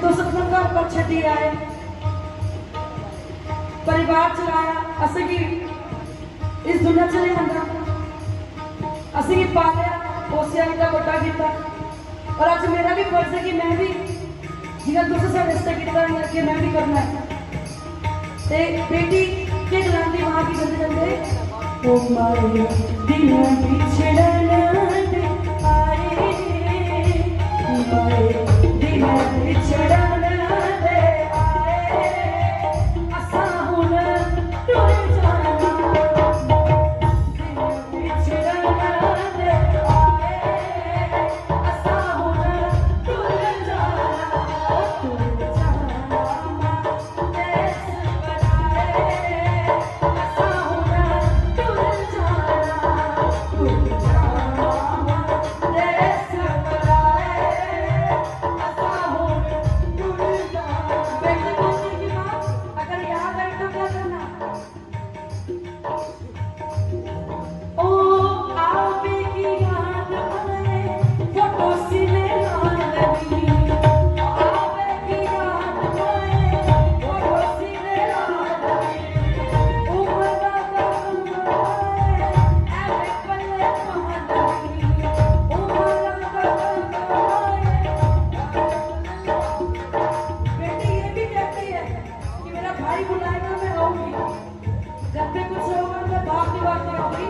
तो सतसंग घर पर छड़ी आए। परिवार चलाया, असं की इस दुनिया च नहीं आंदा असं की पालिया पोसिया किया बड़ा किया और अज मेरा भी फ़र्ज़ है कि मैं भी जिन्हें तुम साढ़े रिश्ते कि मैं भी करना है। ते बेटी के गलांदी वहाँ की बंदे बंदे ओ मारे दिन बिछड़ना दे बाप की बात नहीं होगी